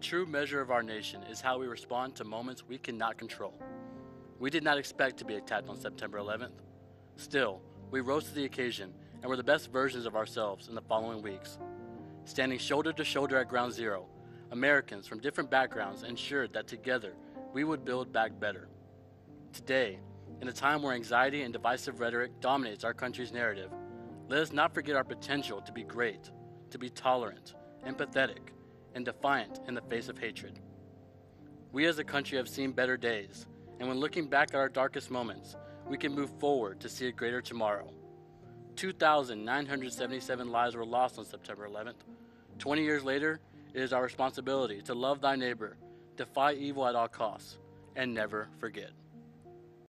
true measure of our nation is how we respond to moments we cannot control. We did not expect to be attacked on September 11th. Still, we rose to the occasion and were the best versions of ourselves in the following weeks. Standing shoulder to shoulder at ground zero, Americans from different backgrounds ensured that together we would build back better. Today, in a time where anxiety and divisive rhetoric dominates our country's narrative, let us not forget our potential to be great, to be tolerant, empathetic, and defiant in the face of hatred. We as a country have seen better days, and when looking back at our darkest moments, we can move forward to see a greater tomorrow. 2,977 lives were lost on September 11th. 20 years later, it is our responsibility to love thy neighbor, defy evil at all costs, and never forget.